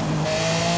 Bye.